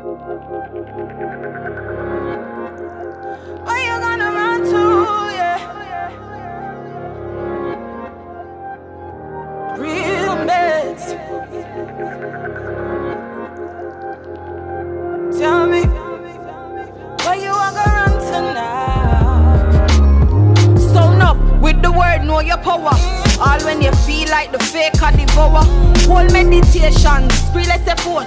Where you gonna run to? Yeah. Real meds. Tell me, where you are gonna run to now? Stone up with the word, know your power. All when you feel like the fake are devour. Whole meditation, spree like a phone.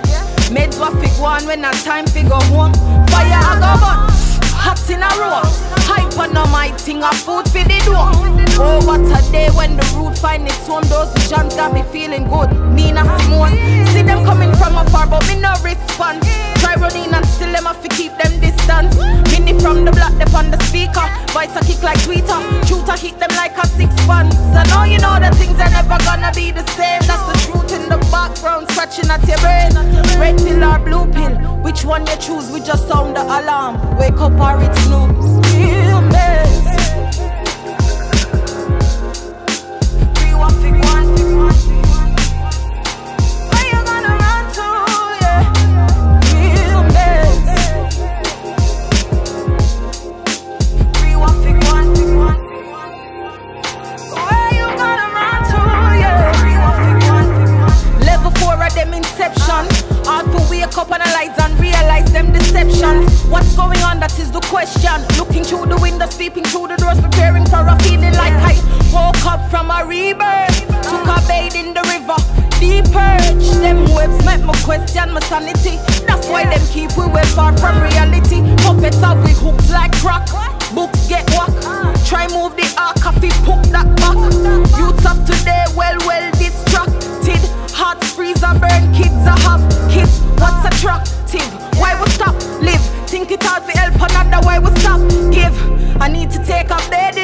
Meds what fig one when a time figure home. Fire I go burn, hot in a row. Hyper on my thing, a food for the door. Oh, what a day when the root find its home. Those visions got me feeling good. Nina Simone, see them coming from afar, but me no response. Try running and still them have to keep them distance. Mini from the block, they on the speaker. Voice a kick like tweeter. Shooter hit them like a six pants. I know you know that things are never gonna be the same. That's the truth in the background, scratching at your brain. Red pill or blue pill, which one you choose? We just sound the alarm. Wake up or it snooze. The question. Looking through the windows, peeping through the doors, preparing for a feeling like I woke up from a rebirth. Took a bathe in the river, deep purge. Them webs make me question my sanity. That's why them keep we way far from reality. Puppets have we hooks like crack. Why we stop? Give. I need to take a bed